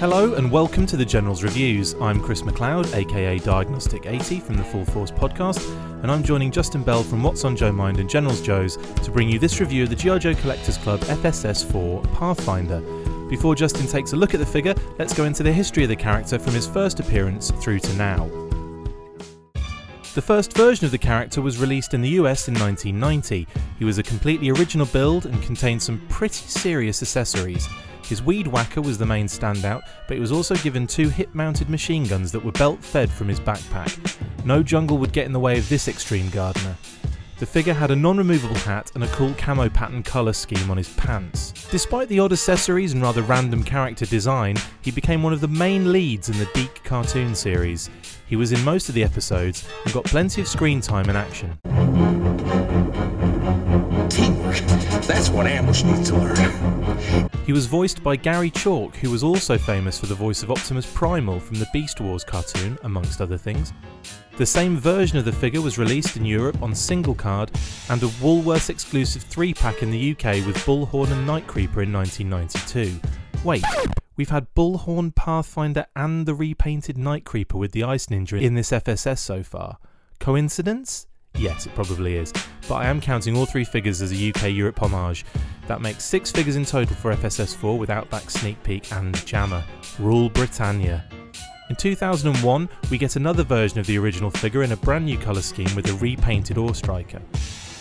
Hello and welcome to the General's Reviews. I'm Chris McLeod, aka Diagnostik 80 from the Full Force podcast, and I'm joining Justin Bell from What's on Joe Mind and General's Joe's to bring you this review of the G.I. Joe Collectors Club FSS 4 Pathfinder. Before Justin takes a look at the figure, let's go into the history of the character from his first appearance through to now. The first version of the character was released in the US in 1990. He was a completely original build and contained some pretty serious accessories. His Weed Whacker was the main standout, but he was also given two hip mounted machine guns that were belt fed from his backpack. No jungle would get in the way of this extreme gardener. The figure had a non removable hat and a cool camo pattern colour scheme on his pants. Despite the odd accessories and rather random character design, he became one of the main leads in the DiC cartoon series. He was in most of the episodes and got plenty of screen time and action. That's what Ambush needs to learn. He was voiced by Gary Chalk, who was also famous for the voice of Optimus Primal from the Beast Wars cartoon, amongst other things. The same version of the figure was released in Europe on single card and a Woolworths exclusive 3 pack in the UK with Bullhorn and Nightcreeper in 1992. Wait, we've had Bullhorn, Pathfinder, and the repainted Nightcreeper with the Ice Ninja in this FSS so far. Coincidence? Yes, it probably is, but I am counting all three figures as a UK Europe homage. That makes six figures in total for FSS4 with Outback Sneak Peek and Jammer. Rule Britannia. In 2001, we get another version of the original figure in a brand new colour scheme with a repainted Ore Striker.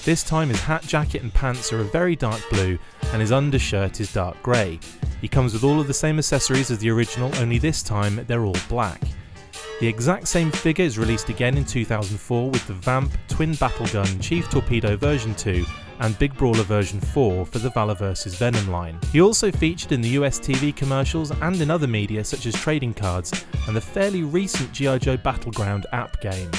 This time his hat, jacket and pants are a very dark blue and his undershirt is dark grey. He comes with all of the same accessories as the original, only this time they're all black. The exact same figure is released again in 2004 with the Vamp Twin Battle Gun Chief Torpedo version 2 and Big Brawler version 4 for the Valor vs Venom line. He also featured in the US TV commercials and in other media such as trading cards and the fairly recent G.I. Joe Battleground app game.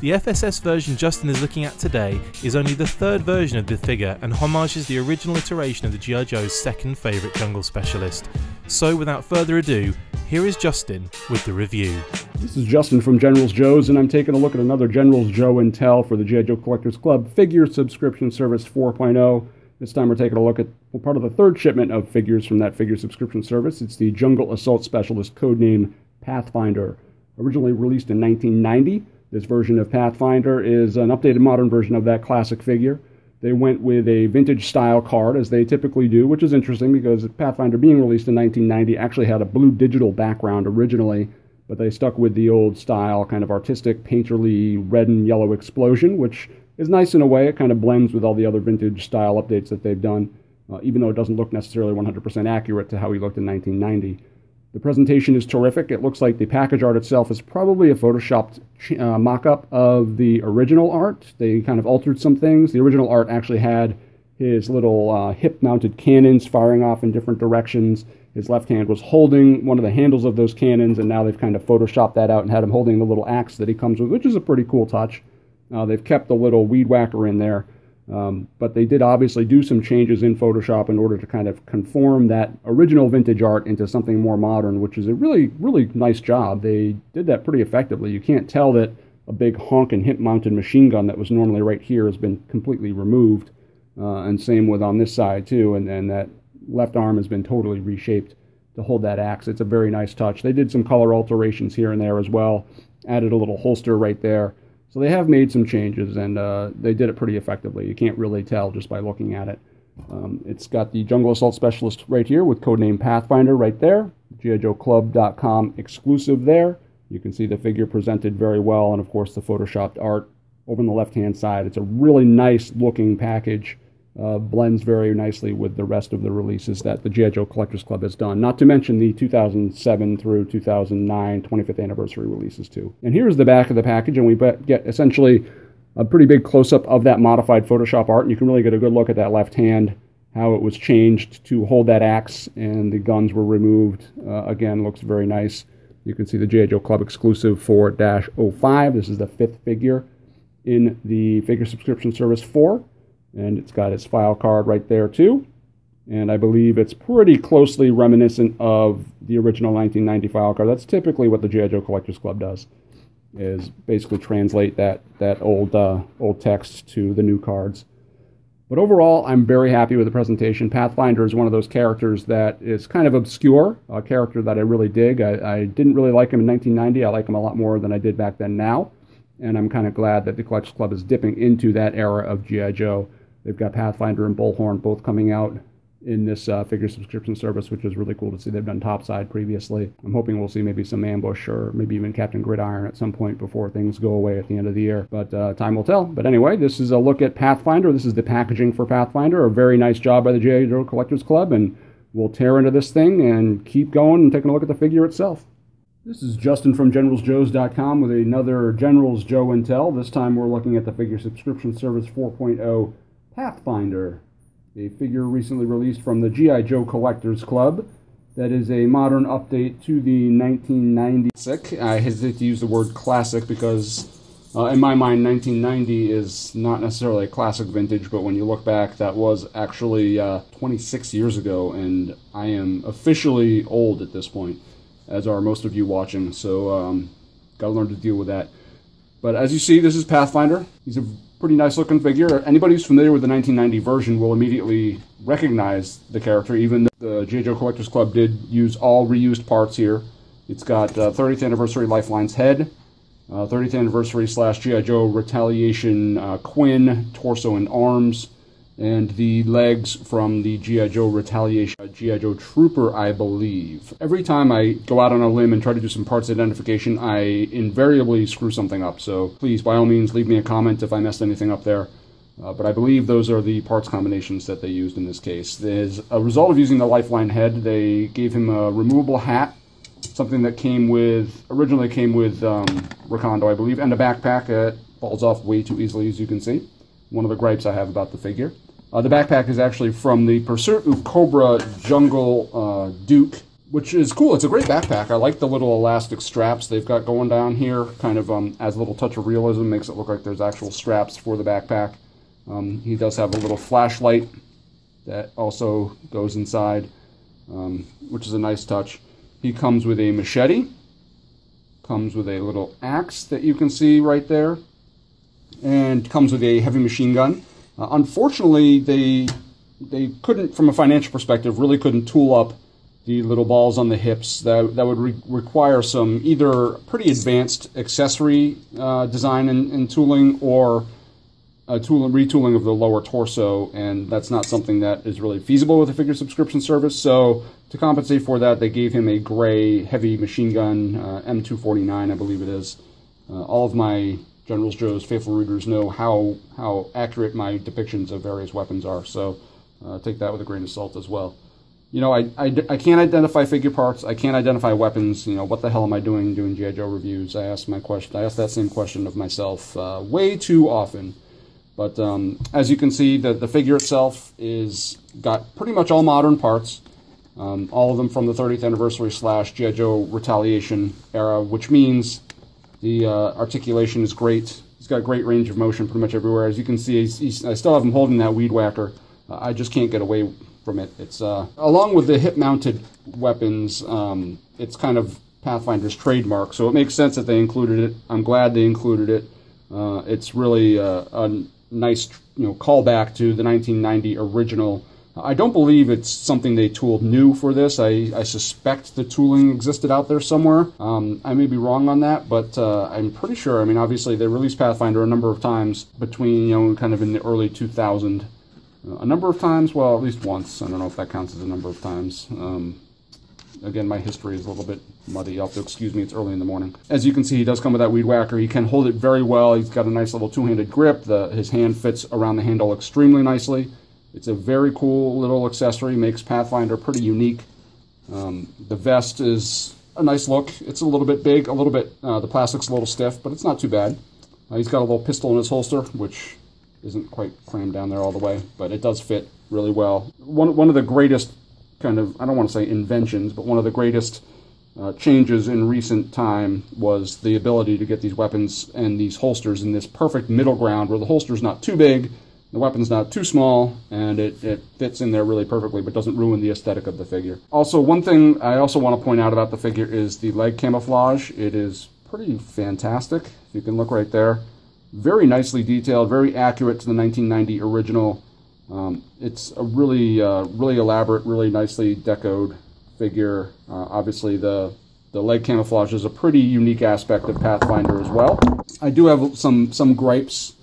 The FSS version Justin is looking at today is only the third version of the figure and homages the original iteration of the G.I. Joe's second favourite jungle specialist. So without further ado, here is Justin with the review. This is Justin from General's Joe's, and I'm taking a look at another General's Joe and Tell for the G.I. Joe Collectors Club Figure Subscription Service 4.0. This time we're taking a look at well, part of the third shipment of figures from that figure subscription service. It's the Jungle Assault Specialist codename Pathfinder. Originally released in 1990, this version of Pathfinder is an updated modern version of that classic figure. They went with a vintage style card, as they typically do, which is interesting because Pathfinder being released in 1990 actually had a blue digital background originally, but they stuck with the old style, kind of artistic, painterly red and yellow explosion, which is nice in a way. It kind of blends with all the other vintage style updates that they've done, uh, even though it doesn't look necessarily 100% accurate to how he looked in 1990. The presentation is terrific. It looks like the package art itself is probably a photoshopped uh, mock-up of the original art. They kind of altered some things. The original art actually had his little uh, hip-mounted cannons firing off in different directions. His left hand was holding one of the handles of those cannons, and now they've kind of photoshopped that out and had him holding the little axe that he comes with, which is a pretty cool touch. Uh, they've kept the little weed whacker in there. Um, but they did obviously do some changes in Photoshop in order to kind of conform that original vintage art into something more modern, which is a really, really nice job. They did that pretty effectively. You can't tell that a big honk and hip mounted machine gun that was normally right here has been completely removed. Uh, and same with on this side, too. And then that left arm has been totally reshaped to hold that axe. It's a very nice touch. They did some color alterations here and there as well, added a little holster right there. So they have made some changes, and uh, they did it pretty effectively. You can't really tell just by looking at it. Um, it's got the Jungle Assault Specialist right here with codename Pathfinder right there. GIJoeClub.com exclusive there. You can see the figure presented very well, and of course the photoshopped art over on the left-hand side. It's a really nice looking package uh, blends very nicely with the rest of the releases that the G.I. Joe Collectors Club has done, not to mention the 2007 through 2009 25th anniversary releases too. And here's the back of the package, and we get essentially a pretty big close-up of that modified Photoshop art, and you can really get a good look at that left hand, how it was changed to hold that axe, and the guns were removed. Uh, again, looks very nice. You can see the G.I. Joe Club exclusive 4-05. This is the fifth figure in the figure subscription service 4 and it's got its file card right there too. And I believe it's pretty closely reminiscent of the original 1990 file card. That's typically what the G.I. Joe Collectors Club does. is basically translate that that old uh, old text to the new cards. But overall, I'm very happy with the presentation. Pathfinder is one of those characters that is kind of obscure, a character that I really dig. I, I didn't really like him in 1990. I like him a lot more than I did back then now. And I'm kind of glad that the Collectors Club is dipping into that era of G.I. Joe. They've got Pathfinder and Bullhorn both coming out in this uh, figure subscription service, which is really cool to see. They've done Topside previously. I'm hoping we'll see maybe some Ambush or maybe even Captain Gridiron at some point before things go away at the end of the year. But uh, time will tell. But anyway, this is a look at Pathfinder. This is the packaging for Pathfinder. A very nice job by the G.I. Joe Collectors Club, and we'll tear into this thing and keep going and taking a look at the figure itself. This is Justin from GeneralsJoes.com with another Generals Joe and Tell. This time we're looking at the Figure Subscription Service 4.0 Pathfinder a figure recently released from the G.I. Joe Collectors Club that is a modern update to the 1990 I hesitate to use the word classic because, uh, in my mind, 1990 is not necessarily a classic vintage, but when you look back, that was actually uh, 26 years ago, and I am officially old at this point, as are most of you watching, so um, gotta learn to deal with that. But as you see, this is Pathfinder. He's a pretty nice looking figure. Anybody who's familiar with the 1990 version will immediately recognize the character, even though the G.I. Joe Collectors Club did use all reused parts here. It's got uh, 30th anniversary Lifeline's head, uh, 30th anniversary slash G.I. Joe Retaliation uh, Quinn, torso and arms, and the legs from the G.I. Joe Retaliation uh, G.I. Joe Trooper, I believe. Every time I go out on a limb and try to do some parts identification, I invariably screw something up. So please, by all means, leave me a comment if I messed anything up there. Uh, but I believe those are the parts combinations that they used in this case. As a result of using the Lifeline head, they gave him a removable hat, something that came with, originally came with um, Recondo, I believe, and a backpack that falls off way too easily, as you can see. One of the gripes I have about the figure. Uh, the backpack is actually from the Pursuit Cobra Jungle uh, Duke, which is cool. It's a great backpack. I like the little elastic straps they've got going down here. Kind of um, adds a little touch of realism, makes it look like there's actual straps for the backpack. Um, he does have a little flashlight that also goes inside, um, which is a nice touch. He comes with a machete, comes with a little axe that you can see right there, and comes with a heavy machine gun. Uh, unfortunately, they they couldn't, from a financial perspective, really couldn't tool up the little balls on the hips. That that would re require some either pretty advanced accessory uh, design and, and, tooling or a tool retooling of the lower torso, and that's not something that is really feasible with a figure subscription service. So to compensate for that, they gave him a gray heavy machine gun, uh, M249, I believe it is. Uh, all of my Generals Joe's faithful readers know how how accurate my depictions of various weapons are. So uh, take that with a grain of salt as well. You know, I, I, I can't identify figure parts. I can't identify weapons. You know, what the hell am I doing doing GI Joe reviews? I ask my question. I ask that same question of myself uh, way too often. But um, as you can see, the the figure itself is got pretty much all modern parts. Um, all of them from the 30th anniversary slash GI Joe Retaliation era, which means the uh, articulation is great. He's got a great range of motion pretty much everywhere. As you can see, he's, he's, I still have him holding that weed whacker. Uh, I just can't get away from it. It's uh, along with the hip-mounted weapons. Um, it's kind of Pathfinder's trademark, so it makes sense that they included it. I'm glad they included it. Uh, it's really uh, a nice, you know, callback to the 1990 original I don't believe it's something they tooled new for this. I, I suspect the tooling existed out there somewhere. Um, I may be wrong on that, but uh, I'm pretty sure. I mean, obviously, they released Pathfinder a number of times between, you know, kind of in the early 2000. Uh, a number of times, well, at least once. I don't know if that counts as a number of times. Um, again, my history is a little bit muddy. You'll have to excuse me, it's early in the morning. As you can see, he does come with that weed whacker. He can hold it very well. He's got a nice little two-handed grip. The, his hand fits around the handle extremely nicely. It's a very cool little accessory, makes Pathfinder pretty unique. Um, the vest is a nice look. It's a little bit big, a little bit, uh, the plastic's a little stiff, but it's not too bad. Uh, he's got a little pistol in his holster, which isn't quite crammed down there all the way, but it does fit really well. One, one of the greatest kind of, I don't want to say inventions, but one of the greatest uh, changes in recent time was the ability to get these weapons and these holsters in this perfect middle ground where the holster's not too big, the weapon's not too small, and it, it fits in there really perfectly, but doesn't ruin the aesthetic of the figure. Also, one thing I also want to point out about the figure is the leg camouflage. It is pretty fantastic. If you can look right there. Very nicely detailed, very accurate to the 1990 original. Um, it's a really, uh, really elaborate, really nicely decoed figure. Uh, obviously, the the leg camouflage is a pretty unique aspect of Pathfinder as well. I do have some some gripes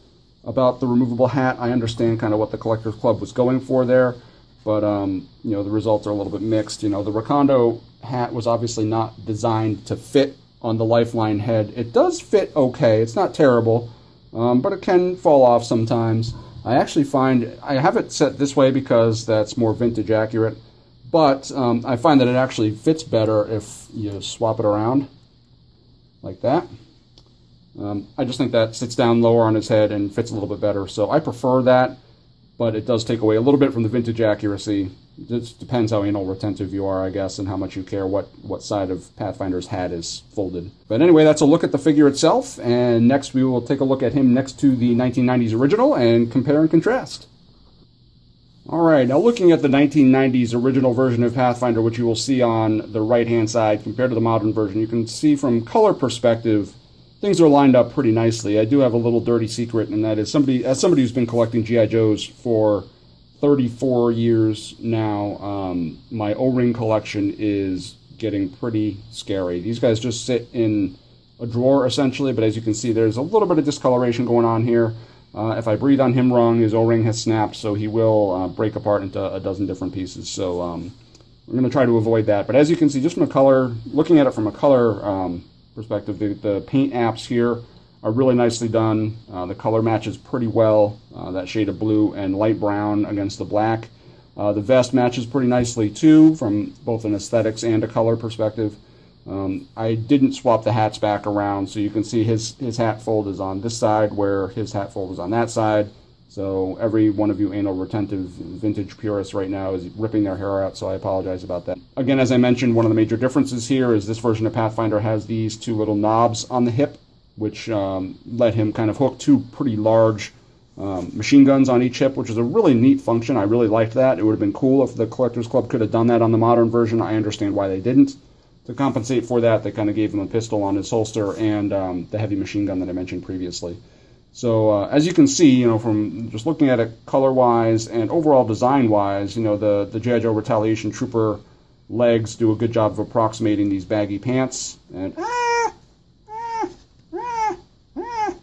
about the removable hat. I understand kind of what the Collectors Club was going for there, but um, you know the results are a little bit mixed. You know the Recondo hat was obviously not designed to fit on the Lifeline head. It does fit okay. It's not terrible, um, but it can fall off sometimes. I actually find I have it set this way because that's more vintage accurate. But um, I find that it actually fits better if you swap it around like that. Um, I just think that sits down lower on his head and fits a little bit better. So I prefer that, but it does take away a little bit from the vintage accuracy. It just depends how anal retentive you are, I guess, and how much you care what, what side of Pathfinder's hat is folded. But anyway, that's a look at the figure itself, and next we will take a look at him next to the 1990s original and compare and contrast. All right, now looking at the 1990s original version of Pathfinder, which you will see on the right-hand side compared to the modern version, you can see from color perspective, things are lined up pretty nicely. I do have a little dirty secret, and that is somebody, as somebody who's been collecting GI Joes for 34 years now, um, my O-ring collection is getting pretty scary. These guys just sit in a drawer essentially, but as you can see, there's a little bit of discoloration going on here. Uh, if I breathe on him wrong, his O-ring has snapped, so he will uh, break apart into a dozen different pieces. So um, we're going to try to avoid that. But as you can see, just from a color, looking at it from a color um, perspective, the, the, paint apps here are really nicely done. Uh, the color matches pretty well, uh, that shade of blue and light brown against the black. Uh, the vest matches pretty nicely too, from both an aesthetics and a color perspective. Um, I didn't swap the hats back around, so you can see his, his hat fold is on this side where his hat fold is on that side. So every one of you anal retentive vintage purists right now is ripping their hair out, so I apologize about that. Again, as I mentioned, one of the major differences here is this version of Pathfinder has these two little knobs on the hip, which um, let him kind of hook two pretty large um, machine guns on each hip, which is a really neat function. I really liked that. It would have been cool if the Collectors Club could have done that on the modern version. I understand why they didn't to compensate for that, they kind of gave him a pistol on his holster and um, the heavy machine gun that I mentioned previously. So uh, as you can see, you know, from just looking at it color-wise and overall design-wise, you know, the the G.I. Joe Retaliation Trooper legs do a good job of approximating these baggy pants. And ah, ah, ah, ah.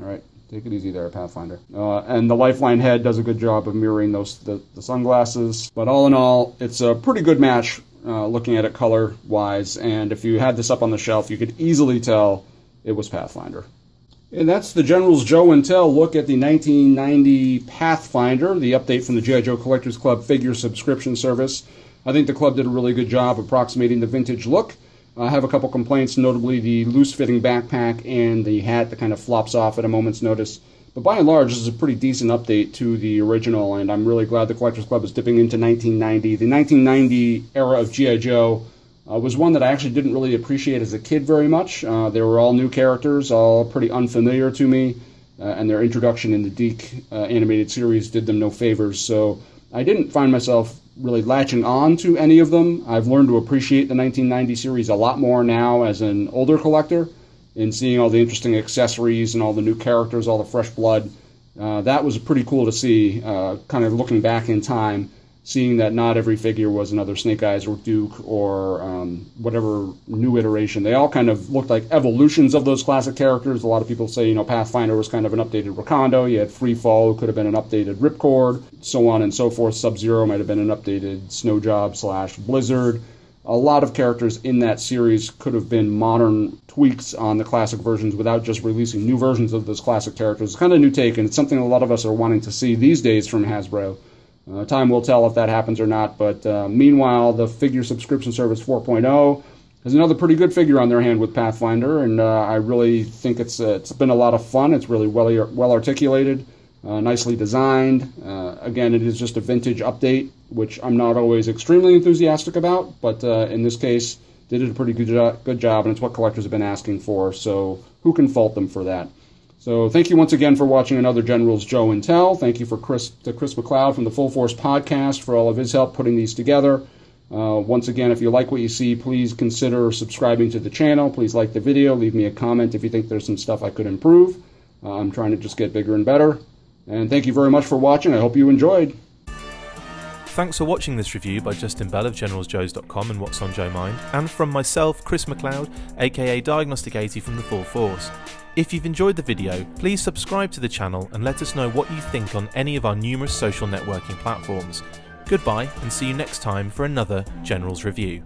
all right, take it easy there, Pathfinder. Uh, and the Lifeline head does a good job of mirroring those the, the sunglasses. But all in all, it's a pretty good match uh, looking at it color wise. And if you had this up on the shelf, you could easily tell it was Pathfinder. And that's the General's Joe and Tell look at the 1990 Pathfinder, the update from the G.I. Joe Collectors Club figure subscription service. I think the club did a really good job approximating the vintage look. I have a couple complaints, notably the loose fitting backpack and the hat that kind of flops off at a moment's notice. But by and large, this is a pretty decent update to the original, and I'm really glad the Collectors Club is dipping into 1990. The 1990 era of G.I. Joe uh, was one that I actually didn't really appreciate as a kid very much. Uh, they were all new characters, all pretty unfamiliar to me, uh, and their introduction in the DiC uh, animated series did them no favors. So I didn't find myself really latching on to any of them. I've learned to appreciate the 1990 series a lot more now as an older collector and seeing all the interesting accessories and all the new characters, all the fresh blood. Uh, that was pretty cool to see, uh, kind of looking back in time, seeing that not every figure was another Snake Eyes or Duke or um, whatever new iteration. They all kind of looked like evolutions of those classic characters. A lot of people say, you know, Pathfinder was kind of an updated Recondo. You had Free Fall, who could have been an updated Ripcord, so on and so forth. Sub Zero might have been an updated Snow Job slash Blizzard a lot of characters in that series could have been modern tweaks on the classic versions without just releasing new versions of those classic characters. It's kind of a new take, and it's something a lot of us are wanting to see these days from Hasbro. Uh, time will tell if that happens or not, but uh, meanwhile, the figure subscription service 4.0 has another pretty good figure on their hand with Pathfinder, and uh, I really think it's uh, it's been a lot of fun. It's really well well articulated uh, nicely designed. Uh, again, it is just a vintage update, which I'm not always extremely enthusiastic about, but in this case, they did a pretty good, jo- good job, and it's what collectors have been asking for, so who can fault them for that? So thank you once again for watching another General's Joe and Tell. Thank you for Chris to Chris McLeod from the Full Force podcast for all of his help putting these together. Uh, once again, if you like what you see, please consider subscribing to the channel. Please like the video. Leave me a comment if you think there's some stuff I could improve. Uh, I'm trying to just get bigger and better. And thank you very much for watching. I hope you enjoyed. Thanks for watching this review by Justin Bell of GeneralsJoes.com and What's on Joe Mind, and from myself, Chris McLeod, aka Diagnostik 80 from the Full Force. If you've enjoyed the video, please subscribe to the channel and let us know what you think on any of our numerous social networking platforms. Goodbye, and see you next time for another Generals Review.